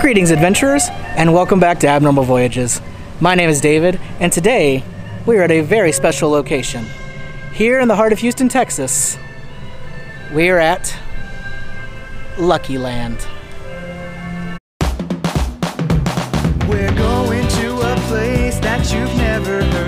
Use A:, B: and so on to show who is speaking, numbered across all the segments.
A: Greetings, adventurers, and welcome back to Abnormal Voyages. My name is David, and today we are at a very special location. Here in the heart of Houston, Texas, we are at Lucky Land.
B: We're going to a place that you've never heard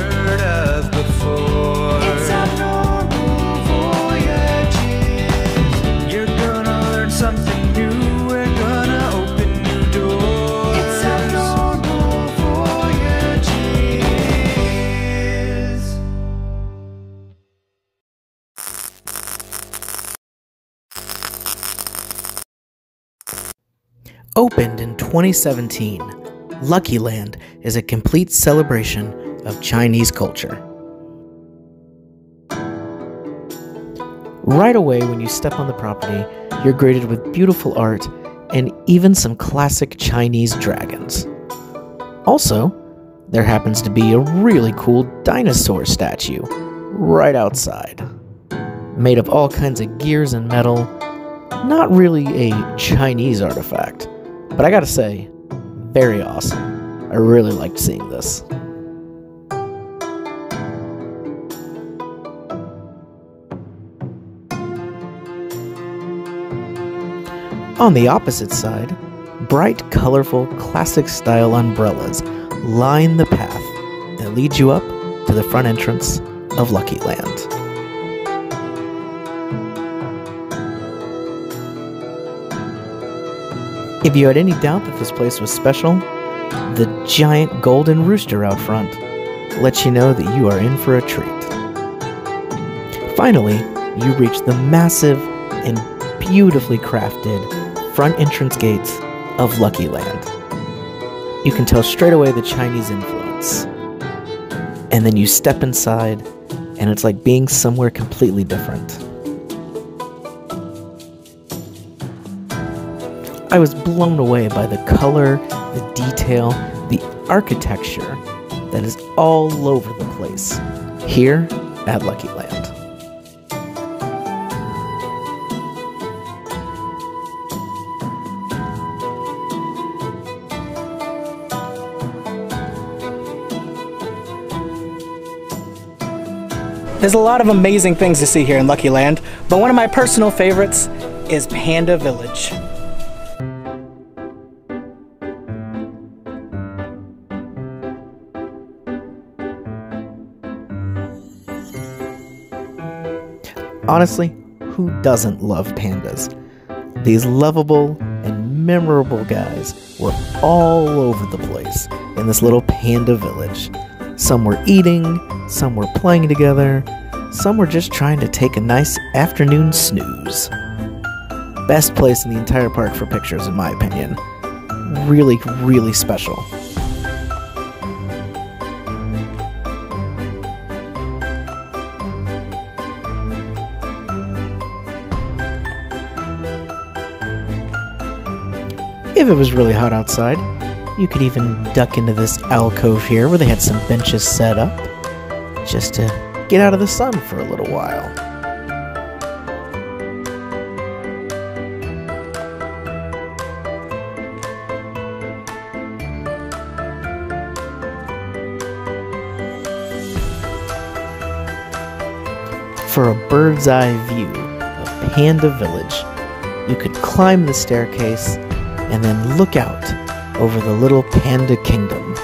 A: Opened in 2017, Lucky Land is a complete celebration of Chinese culture. Right away, when you step on the property, you're greeted with beautiful art and even some classic Chinese dragons. Also, there happens to be a really cool dinosaur statue right outside. Made of all kinds of gears and metal. Not really a Chinese artifact, but I gotta say, very awesome. I really liked seeing this. On the opposite side, bright, colorful, classic style umbrellas line the path that leads you up to the front entrance of Lucky Land. If you had any doubt that this place was special, the giant golden rooster out front lets you know that you are in for a treat. Finally, you reach the massive and beautifully crafted front entrance gates of Lucky Land. You can tell straight away the Chinese influence. And then you step inside, and it's like being somewhere completely different. I was blown away by the color, the detail, the architecture that is all over the place here at Lucky Land. There's a lot of amazing things to see here in Lucky Land, but one of my personal favorites is Panda Village. Honestly, who doesn't love pandas? These lovable and memorable guys were all over the place in this little panda village. Some were eating, some were playing together, some were just trying to take a nice afternoon snooze. Best place in the entire park for pictures, in my opinion. Really, really special. If it was really hot outside, you could even duck into this alcove here where they had some benches set up just to get out of the sun for a little while. For a bird's eye view of Panda Village, you could climb the staircase and then look out over the little panda kingdom.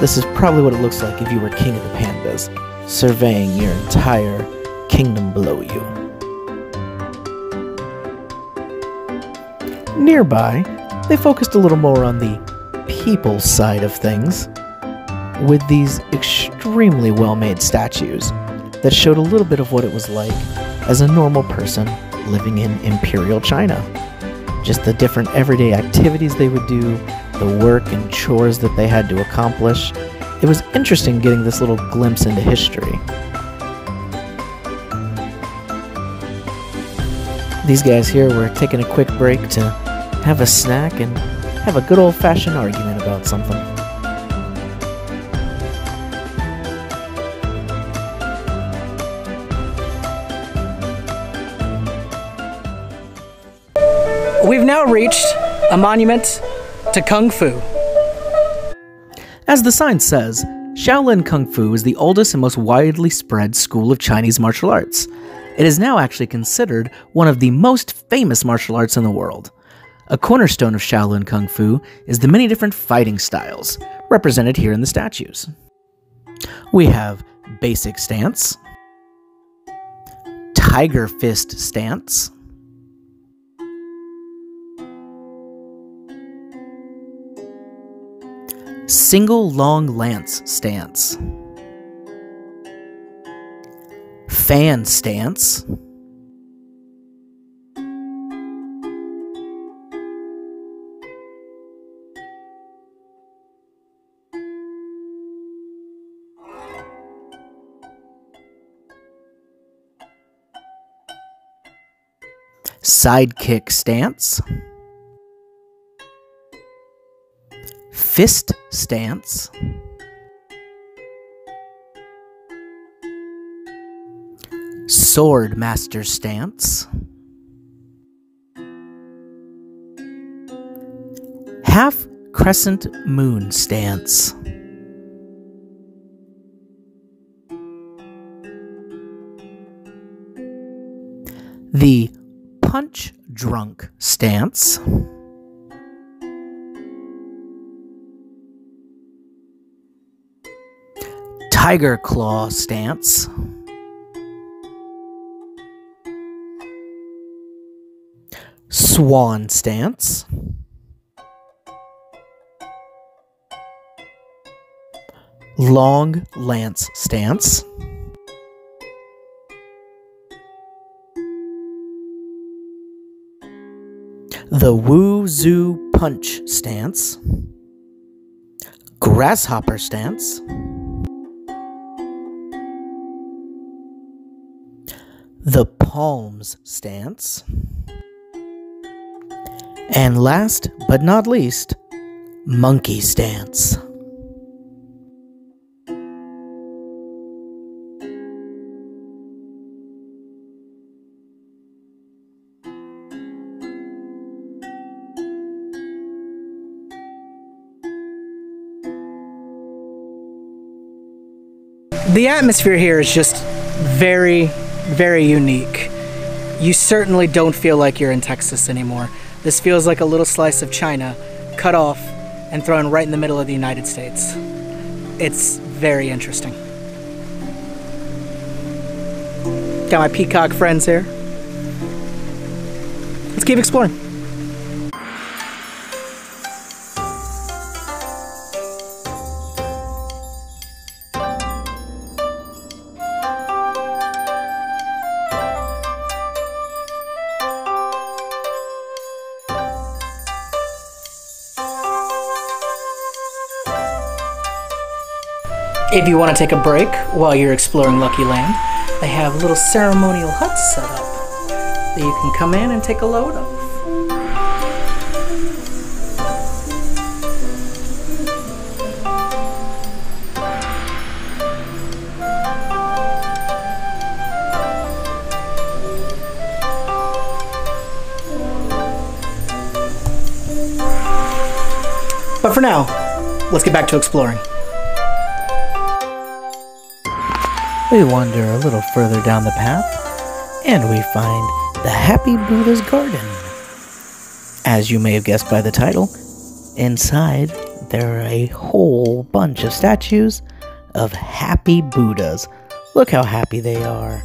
A: This is probably what it looks like if you were king of the pandas, surveying your entire kingdom below you. Nearby, they focused a little more on the people side of things, with these extremely well made statues that showed a little bit of what it was like as a normal person living in Imperial China just the different everyday activities they would do, the work and chores that they had to accomplish. It was interesting getting this little glimpse into history. These guys here were taking a quick break to have a snack and have a good old fashioned argument about something. We've now reached a monument
C: to Kung Fu.
A: As the sign says, Shaolin Kung Fu is the oldest and most widely spread school of Chinese martial arts. It is now actually considered one of the most famous martial arts in the world. A cornerstone of Shaolin Kung Fu is the many different fighting styles, represented here in the statues. We have basic stance, tiger fist stance, single long lance stance, fan stance, sidekick stance, fist stance, sword master stance, half crescent moon stance. The punch drunk stance. Tiger claw stance. Swan stance. Long lance stance. the Wu Zu Punch stance, Grasshopper stance, the Palms stance, and last but not least, Monkey stance.
C: The atmosphere here is just very, very unique. You certainly don't feel like you're in Texas anymore. This feels like a little slice of China cut off and thrown right in the middle of the United States. It's very interesting. Got my peacock friends here. Let's keep exploring. If you want to take a break while you're exploring Lucky Land, they have little ceremonial huts set up that you can come in and take a load of. But for now, let's get back to exploring.
A: We wander a little further down the path, and we find the Happy Buddha's Garden. As you may have guessed by the title, inside there are a whole bunch of statues of happy Buddhas. Look how happy they are.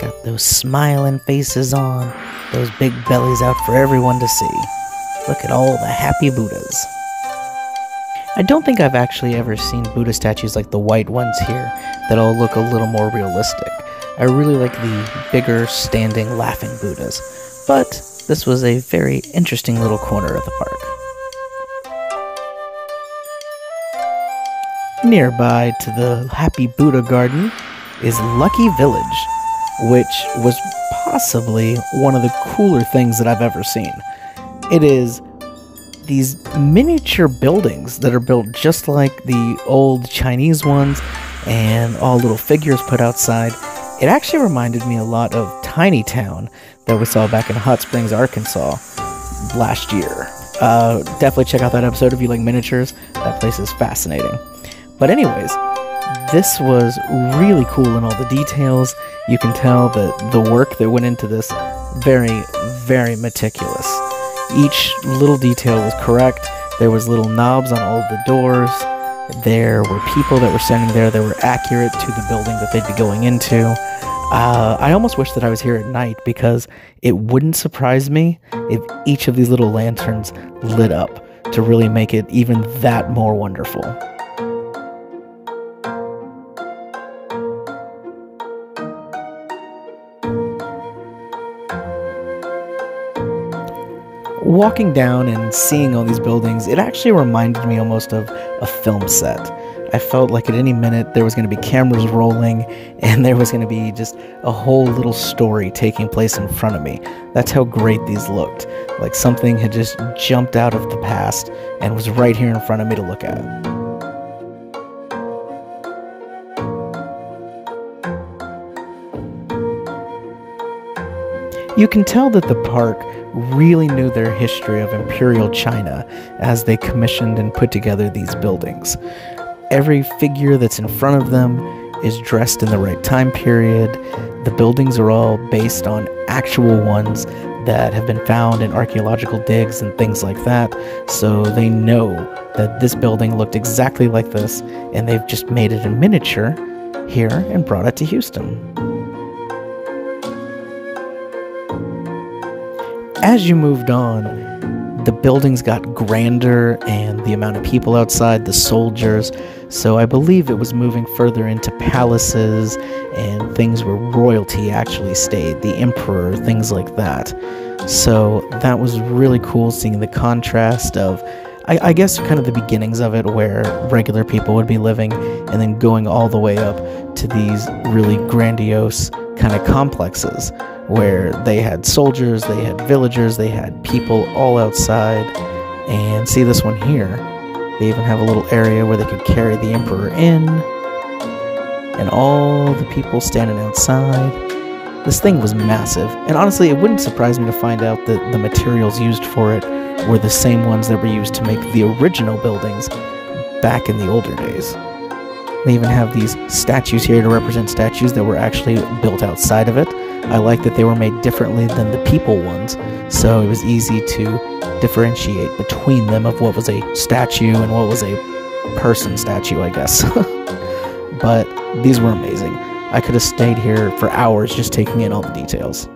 A: Got those smiling faces on, those big bellies out for everyone to see. Look at all the happy Buddhas. I don't think I've actually ever seen Buddha statues like the white ones here that all look a little more realistic. I really like the bigger, standing, laughing Buddhas. But this was a very interesting little corner of the park. Nearby to the Happy Buddha Garden is Lucky Village, which was possibly one of the cooler things that I've ever seen. It is these miniature buildings that are built just like the old Chinese ones and all little figures put outside. It actually reminded me a lot of Tiny Town that we saw back in Hot Springs, Arkansas last year. Uh, definitely check out that episode if you like miniatures. That place is fascinating. But, anyways, this was really cool in all the details. You can tell that the work that went into this very, very meticulous. Each little detail was correct. There was little knobs on all the doors. There were people that were standing there that were accurate to the building that they'd be going into. Uh, I almost wish that I was here at night because it wouldn't surprise me if each of these little lanterns lit up to really make it even that more wonderful. Walking down and seeing all these buildings, it actually reminded me almost of a film set. I felt like at any minute there was going to be cameras rolling and there was going to be just a whole little story taking place in front of me. That's how great these looked. Like something had just jumped out of the past and was right here in front of me to look at. You can tell that the park really knew their history of imperial China as they commissioned and put together these buildings. Every figure that's in front of them is dressed in the right time period. The buildings are all based on actual ones that have been found in archaeological digs and things like that. So they know that this building looked exactly like this, and they've just made it in miniature here and brought it to Houston. As you moved on, the buildings got grander and the amount of people outside, the soldiers. So I believe it was moving further into palaces and things where royalty actually stayed, the emperor, things like that. So that was really cool seeing the contrast of, I, I guess, kind of the beginnings of it where regular people would be living and then going all the way up to these really grandiose kind of complexes where they had soldiers, they had villagers, they had people all outside. And see this one here. They even have a little area where they could carry the emperor in. And all the people standing outside. This thing was massive. And honestly, it wouldn't surprise me to find out that the materials used for it were the same ones that were used to make the original buildings back in the older days. They even have these statues here to represent statues that were actually built outside of it. I like that they were made differently than the people ones, so it was easy to differentiate between them of what was a statue and what was a person statue, I guess. but these were amazing. I could have stayed here for hours just taking in all the details.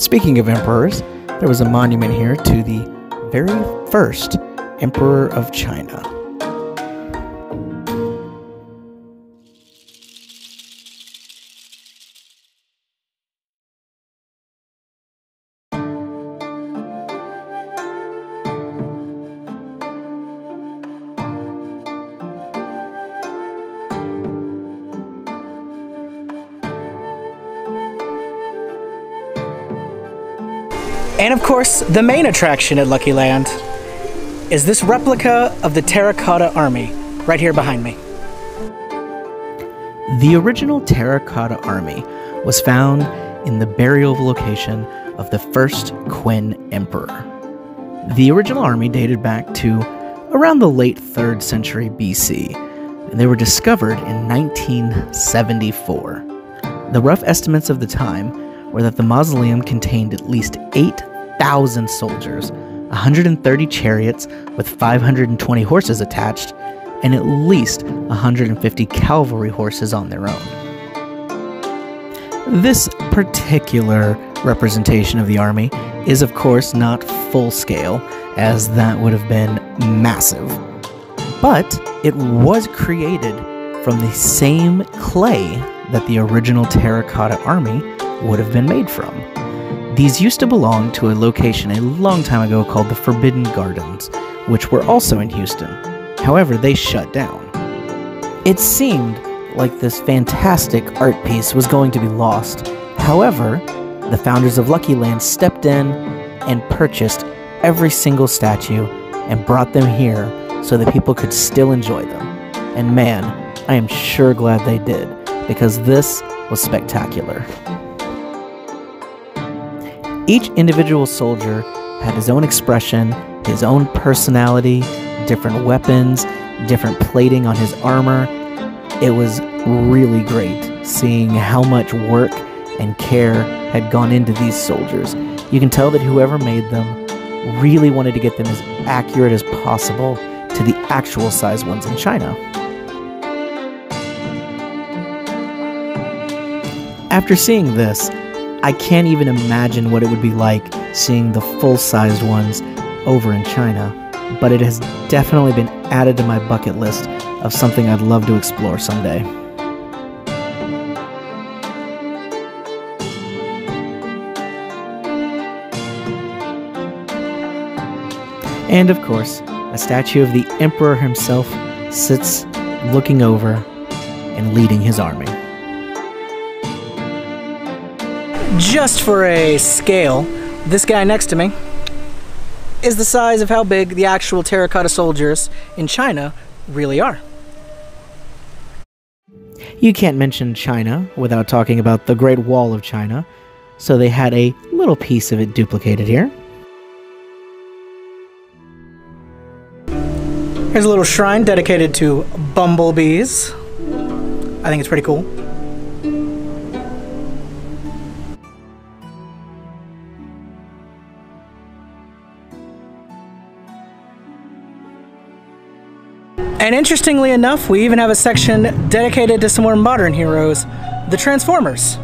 A: Speaking of emperors, there was a monument here to the very first emperor of China.
C: Course, the main attraction at Lucky Land is this replica of the Terracotta Army right here behind me.
A: The original Terracotta Army was found in the burial location of the first Qin Emperor. The original army dated back to around the late 3rd century BC, and they were discovered in 1974. The rough estimates of the time were that the mausoleum contained at least 8,000 soldiers, 130 chariots with 520 horses attached, and at least 150 cavalry horses on their own. This particular representation of the army is, of course, not full scale, as that would have been massive. But it was created from the same clay that the original terracotta army would have been made from. These used to belong to a location a long time ago called the Forbidden Gardens, which were also in Houston. However, they shut down. It seemed like this fantastic art piece was going to be lost. However, the founders of Lucky Land stepped in and purchased every single statue and brought them here so that people could still enjoy them. And man, I am sure glad they did because this was spectacular. Each individual soldier had his own expression, his own personality, different weapons, different plating on his armor. It was really great seeing how much work and care had gone into these soldiers. You can tell that whoever made them really wanted to get them as accurate as possible to the actual size ones in China. After seeing this, I can't even imagine what it would be like seeing the full sized ones over in China, but it has definitely been added to my bucket list of something I'd love to explore someday. And of course, a statue of the Emperor himself sits looking over and leading his army.
C: Just for a scale, this guy next to me is the size of how big the actual terracotta soldiers in China really are.
A: You can't mention China without talking about the Great Wall of China, so they had a little piece of it duplicated here.
C: Here's a little shrine dedicated to bumblebees. I think it's pretty cool. And interestingly enough, we even have a section dedicated to some more modern heroes, the Transformers.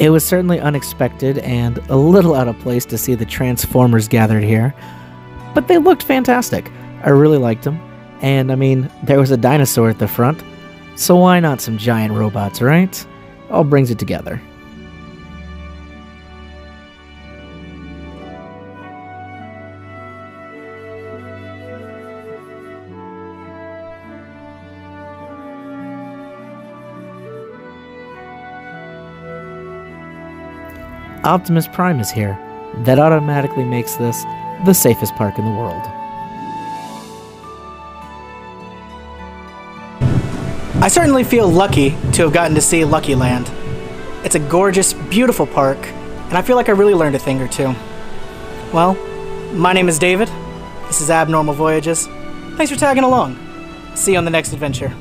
A: It was certainly unexpected and a little out of place to see the Transformers gathered here, but they looked fantastic. I really liked them, and I mean, there was a dinosaur at the front, so why not some giant robots, right? All brings it together. Optimus Prime is here. That automatically makes this the safest park in the world.
C: I certainly feel lucky to have gotten to see Lucky Land. It's a gorgeous, beautiful park, and I feel like I really learned a thing or two. Well, my name is David. This is Abnormal Voyages. Thanks for tagging along. See you on the next adventure.